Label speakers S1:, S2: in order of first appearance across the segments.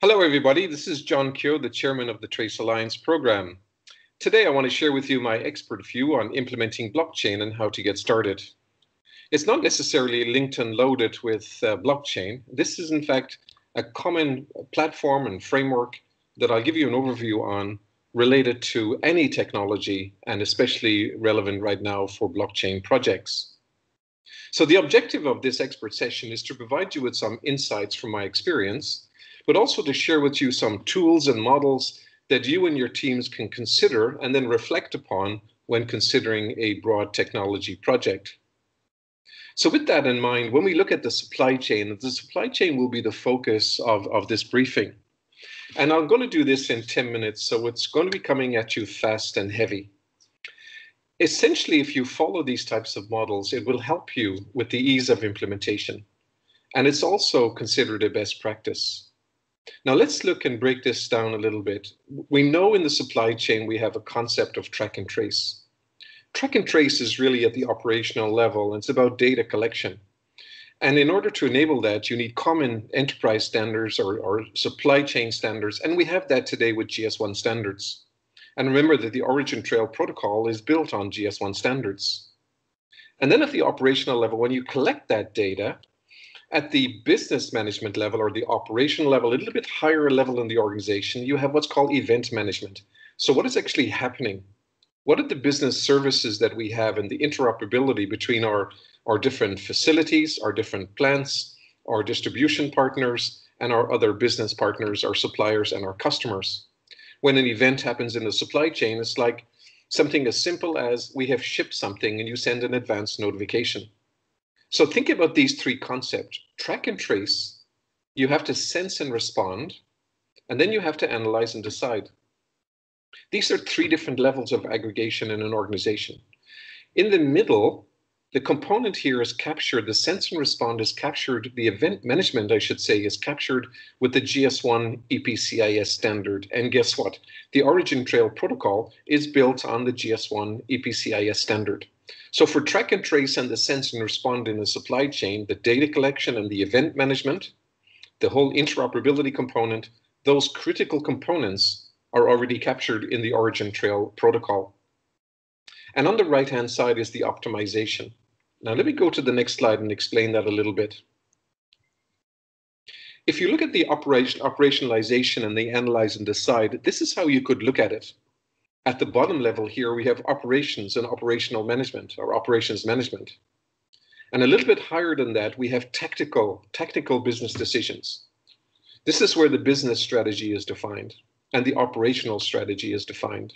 S1: Hello, everybody. This is John Keogh, the chairman of the Trace Alliance program. Today, I want to share with you my expert view on implementing blockchain and how to get started. It's not necessarily linked and loaded with uh, blockchain. This is, in fact, a common platform and framework that I'll give you an overview on related to any technology and especially relevant right now for blockchain projects. So the objective of this expert session is to provide you with some insights from my experience but also to share with you some tools and models that you and your teams can consider and then reflect upon when considering a broad technology project. So with that in mind, when we look at the supply chain, the supply chain will be the focus of, of this briefing. And I'm going to do this in 10 minutes, so it's going to be coming at you fast and heavy. Essentially, if you follow these types of models, it will help you with the ease of implementation. And it's also considered a best practice. Now let's look and break this down a little bit. We know in the supply chain we have a concept of track and trace. Track and trace is really at the operational level. and It's about data collection. And in order to enable that, you need common enterprise standards or, or supply chain standards. And we have that today with GS1 standards. And remember that the OriginTrail protocol is built on GS1 standards. And then at the operational level, when you collect that data, at the business management level or the operational level, a little bit higher level in the organization, you have what's called event management. So, what is actually happening? What are the business services that we have and the interoperability between our, our different facilities, our different plants, our distribution partners, and our other business partners, our suppliers, and our customers? When an event happens in the supply chain, it's like something as simple as we have shipped something and you send an advance notification so think about these three concepts track and trace, you have to sense and respond, and then you have to analyze and decide. These are three different levels of aggregation in an organization. In the middle, the component here is captured, the sense and respond is captured, the event management, I should say, is captured with the GS1 EPCIS standard. And guess what? The OriginTrail protocol is built on the GS1 EPCIS standard. So for track and trace and the sense and respond in the supply chain, the data collection and the event management, the whole interoperability component, those critical components are already captured in the OriginTrail protocol. And on the right-hand side is the optimization. Now let me go to the next slide and explain that a little bit. If you look at the operation, operationalization and the analyze and decide, this is how you could look at it. At the bottom level here, we have operations and operational management or operations management. And a little bit higher than that, we have tactical, tactical business decisions. This is where the business strategy is defined and the operational strategy is defined.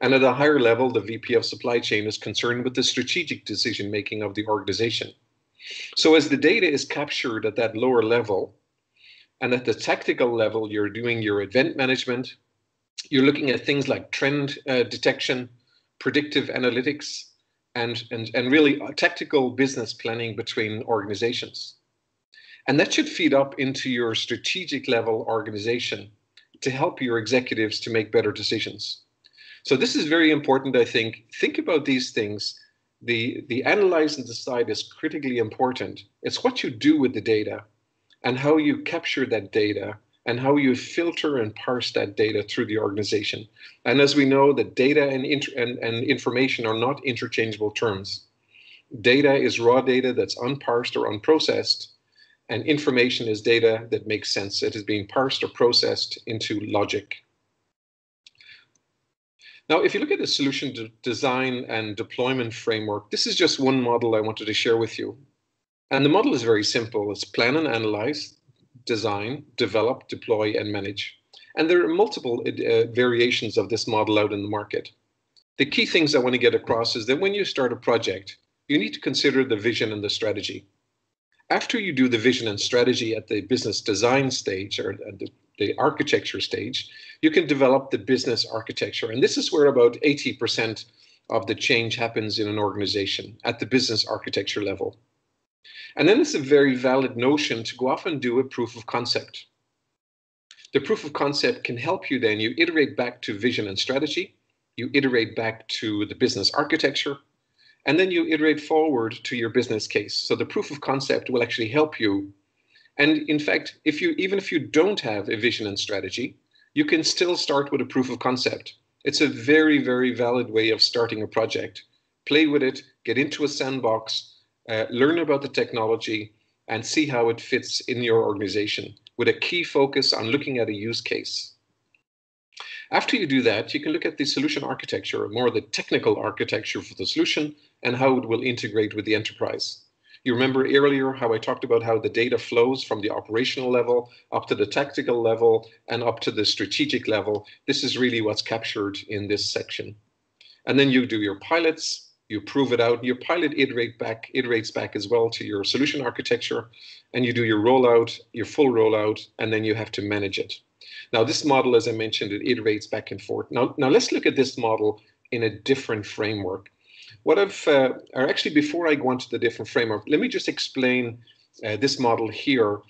S1: And at a higher level, the VP of supply chain is concerned with the strategic decision making of the organization. So as the data is captured at that lower level, and at the tactical level, you're doing your event management, you're looking at things like trend uh, detection, predictive analytics, and, and, and really tactical business planning between organizations. And that should feed up into your strategic level organization to help your executives to make better decisions. So this is very important, I think. Think about these things. The, the analyze and decide is critically important. It's what you do with the data and how you capture that data and how you filter and parse that data through the organization. And as we know, that data and, and, and information are not interchangeable terms. Data is raw data that's unparsed or unprocessed, and information is data that makes sense. It is being parsed or processed into logic. Now, if you look at the solution de design and deployment framework, this is just one model I wanted to share with you. And the model is very simple. It's plan and analyze, design, develop, deploy, and manage. And there are multiple uh, variations of this model out in the market. The key things I want to get across is that when you start a project, you need to consider the vision and the strategy. After you do the vision and strategy at the business design stage or the, the architecture stage, you can develop the business architecture. And this is where about 80% of the change happens in an organization at the business architecture level. And then it's a very valid notion to go off and do a proof of concept. The proof of concept can help you then, you iterate back to vision and strategy, you iterate back to the business architecture, and then you iterate forward to your business case. So the proof of concept will actually help you And in fact, if you even if you don't have a vision and strategy, you can still start with a proof of concept. It's a very, very valid way of starting a project. Play with it, get into a sandbox, uh, learn about the technology, and see how it fits in your organization with a key focus on looking at a use case. After you do that, you can look at the solution architecture, more the technical architecture for the solution and how it will integrate with the enterprise. You remember earlier how I talked about how the data flows from the operational level up to the tactical level and up to the strategic level. This is really what's captured in this section. And then you do your pilots, you prove it out, your pilot iterate back, iterates back as well to your solution architecture, and you do your rollout, your full rollout, and then you have to manage it. Now, this model, as I mentioned, it iterates back and forth. Now, now let's look at this model in a different framework. What I've, uh, or actually before I go on to the different framework, let me just explain uh, this model here.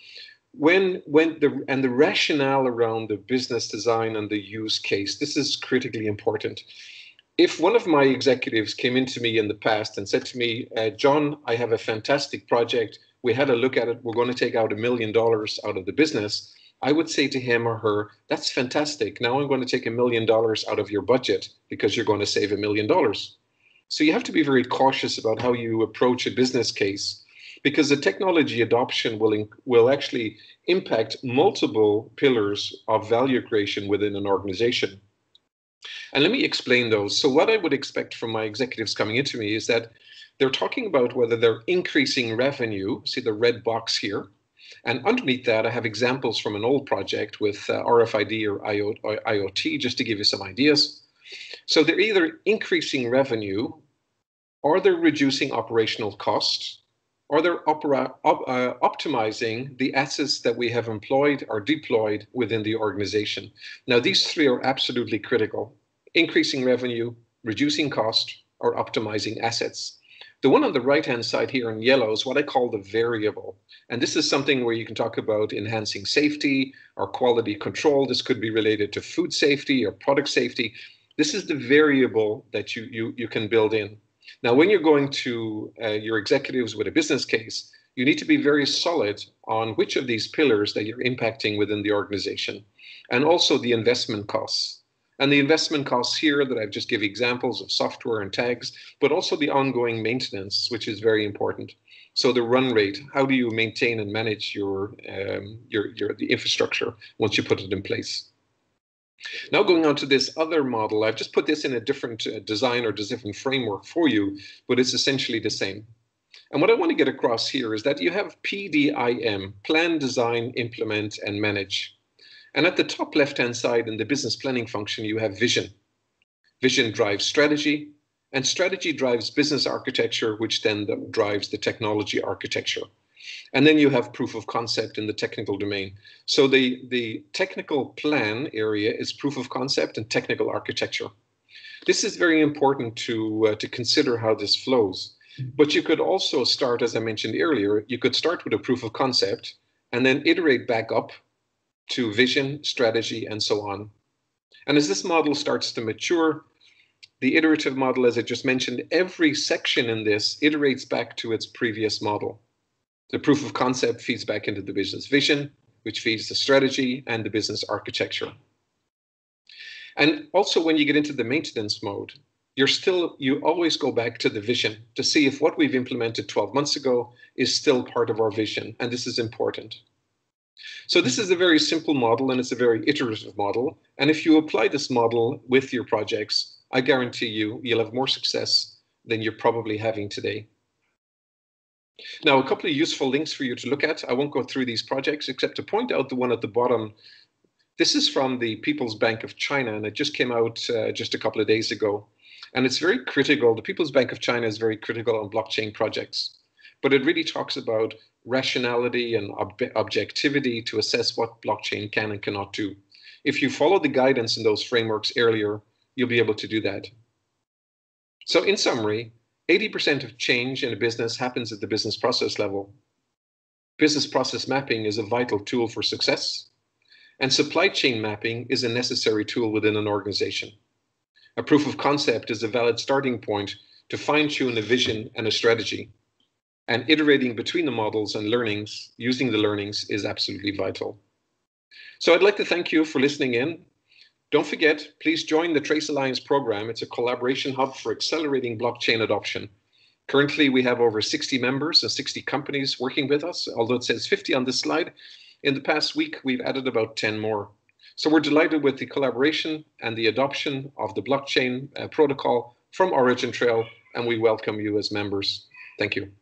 S1: When, when the, and the rationale around the business design and the use case, this is critically important if one of my executives came into me in the past and said to me, uh, John, I have a fantastic project. We had a look at it. We're going to take out a million dollars out of the business. I would say to him or her, that's fantastic. Now I'm going to take a million dollars out of your budget because you're going to save a million dollars. So you have to be very cautious about how you approach a business case because the technology adoption will, will actually impact multiple pillars of value creation within an organization. And let me explain those. So, what I would expect from my executives coming into me is that they're talking about whether they're increasing revenue. See the red box here. And underneath that, I have examples from an old project with uh, RFID or IoT, just to give you some ideas. So they're either increasing revenue, or they're reducing operational costs, or they're opera, op, uh, optimizing the assets that we have employed or deployed within the organization. Now, these three are absolutely critical increasing revenue, reducing cost, or optimizing assets. The one on the right hand side here in yellow is what I call the variable. And this is something where you can talk about enhancing safety or quality control. This could be related to food safety or product safety. This is the variable that you, you, you can build in. Now, when you're going to uh, your executives with a business case, you need to be very solid on which of these pillars that you're impacting within the organization and also the investment costs. And the investment costs here that I've just give examples of software and tags, but also the ongoing maintenance, which is very important. So the run rate, how do you maintain and manage your, um, your, your the infrastructure once you put it in place? Now going on to this other model, I've just put this in a different uh, design or different framework for you, but it's essentially the same. And what I want to get across here is that you have PDIM, plan, design, implement, and manage. And at the top left-hand side in the business planning function, you have vision. Vision drives strategy, and strategy drives business architecture, which then drives the technology architecture. And then you have proof of concept in the technical domain. So the, the technical plan area is proof of concept and technical architecture. This is very important to, uh, to consider how this flows. But you could also start, as I mentioned earlier, you could start with a proof of concept and then iterate back up to vision, strategy, and so on. And as this model starts to mature, the iterative model, as I just mentioned, every section in this iterates back to its previous model. The proof of concept feeds back into the business vision, which feeds the strategy and the business architecture. And also when you get into the maintenance mode, you're still, you always go back to the vision to see if what we've implemented 12 months ago is still part of our vision. And this is important. So this is a very simple model and it's a very iterative model. And if you apply this model with your projects, I guarantee you, you'll have more success than you're probably having today. Now, a couple of useful links for you to look at. I won't go through these projects except to point out the one at the bottom. This is from the People's Bank of China, and it just came out uh, just a couple of days ago. And it's very critical. The People's Bank of China is very critical on blockchain projects, but it really talks about rationality and ob objectivity to assess what blockchain can and cannot do. If you follow the guidance in those frameworks earlier, you'll be able to do that. So in summary, 80% of change in a business happens at the business process level. Business process mapping is a vital tool for success, and supply chain mapping is a necessary tool within an organization. A proof of concept is a valid starting point to fine tune a vision and a strategy. and iterating between the models and learnings, using the learnings is absolutely vital. So I'd like to thank you for listening in. Don't forget, please join the Trace Alliance program. It's a collaboration hub for accelerating blockchain adoption. Currently, we have over 60 members and 60 companies working with us, although it says 50 on this slide. In the past week, we've added about 10 more. So we're delighted with the collaboration and the adoption of the blockchain uh, protocol from OriginTrail, and we welcome you as members. Thank you.